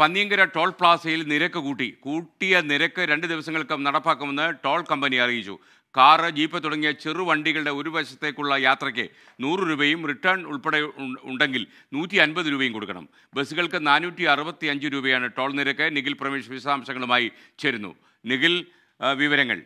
Panniyankara toll പ്ലാസയിൽ നിരക്ക് കൂട്ടി. കൂട്ടിയ നിരക്ക് രണ്ട് ദിവസങ്ങൾക്കും നടപ്പാക്കുമെന്ന് ടോൾ കമ്പനി അറിയിച്ചു. കാറ് ജീപ്പ് തുടങ്ങിയ ചെറുവണ്ടികളുടെ ഒരു വശത്തേക്കുള്ള യാത്രയ്ക്ക് നൂറ് രൂപയും റിട്ടേൺ ഉൾപ്പെടെ ഉണ്ടെങ്കിൽ നൂറ്റി അൻപത് രൂപയും കൊടുക്കണം. ബസ്സുകൾക്ക് നാനൂറ്റി അറുപത്തി അഞ്ച് രൂപയാണ് ടോൾ നിരക്ക്. നിഖിൽ പ്രമേഷ് വിശദാംശങ്ങളുമായി ചേരുന്നു. നിഖിൽ വിവരങ്ങൾ.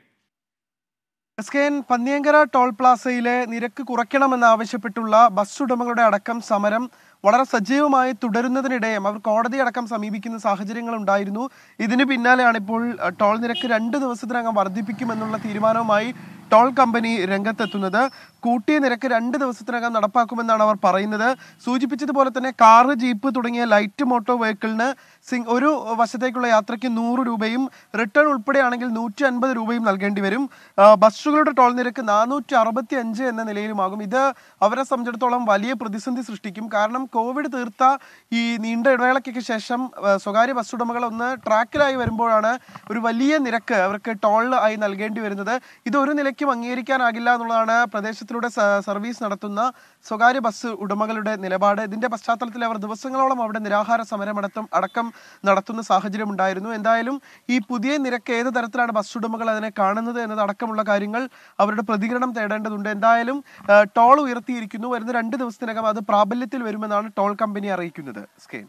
S K N Panniyankara toll പ്ലാസയിലെ നിരക്ക് കുറയ്ക്കണമെന്നാവശ്യപ്പെട്ടുള്ള ബസ് ഉടമകളുടെ അടക്കം സമരം വളരെ സജീവമായി തുടരുന്നതിനിടെ അവർ കോടതി അടക്കം സമീപിക്കുന്ന സാഹചര്യങ്ങൾ ഉണ്ടായിരുന്നു. ഇതിന് പിന്നാലെയാണ് ഇപ്പോൾ ടോൾ നിരക്ക് രണ്ട് ദിവസത്തിനകം വർദ്ധിപ്പിക്കുമെന്നുള്ള തീരുമാനവുമായി ടോൾ കമ്പനി രംഗത്തെത്തുന്നത്. കൂട്ടിയ നിരക്ക് രണ്ട് ദിവസത്തിനകം നടപ്പാക്കുമെന്നാണ് അവർ പറയുന്നത്. സൂചിപ്പിച്ചതുപോലെ തന്നെ കാറ് ജീപ്പ് തുടങ്ങിയ ലൈറ്റ് മോട്ടോർ വെഹിക്കിളിന് സിംഗ് ഒരു വശത്തേക്കുള്ള യാത്രയ്ക്ക് നൂറ് രൂപയും റിട്ടേൺ ഉൾപ്പെടെയാണെങ്കിൽ നൂറ്റി അൻപത് രൂപയും നൽകേണ്ടി വരും. ബസ്സുകളുടെ ടോൾ നിരക്ക് നാനൂറ്റി അറുപത്തി അഞ്ച് എന്ന നിലയിലുമാകും. ഇത് അവരെ സംബന്ധിച്ചിടത്തോളം വലിയ പ്രതിസന്ധി സൃഷ്ടിക്കും. കാരണം കോവിഡ് തീർത്ത ഈ നീണ്ട ഇടവേളയ്ക്കൊക്കെ ശേഷം സ്വകാര്യ ബസ് ഉടമകൾ ഒന്ന് ട്രാക്കിലായി വരുമ്പോഴാണ് ഒരു വലിയ നിരക്ക് അവർക്ക് ടോൾ ആയി നൽകേണ്ടി വരുന്നത്. ഇത് ഒരു നിലയ്ക്കും അംഗീകരിക്കാനാകില്ല എന്നുള്ളതാണ് പ്രദേശത്തിലൂടെ സർവീസ് നടത്തുന്ന സ്വകാര്യ ബസ് ഉടമകളുടെ നിലപാട്. ഇതിന്റെ പശ്ചാത്തലത്തിൽ അവർ ദിവസങ്ങളോളം അവിടെ നിരാഹാര സമരം അടക്കം അടക്കം നടത്തുന്ന സാഹചര്യം ഉണ്ടായിരുന്നു. എന്തായാലും ഈ പുതിയ നിരക്ക് ഏത് തരത്തിലാണ് ബസ് ഉടമകൾ അതിനെ കാണുന്നത് എന്നതടക്കമുള്ള കാര്യങ്ങൾ അവരുടെ പ്രതികരണം തേടേണ്ടതുണ്ട്. എന്തായാലും ടോൾ ഉയർത്തിയിരിക്കുന്നു. വരുന്ന രണ്ട് ദിവസത്തിനകം അത് പ്രാബല്യത്തിൽ വരുമെന്നാണ് ടോൾ കമ്പനി അറിയിക്കുന്നത്. സ്കെയിൻ.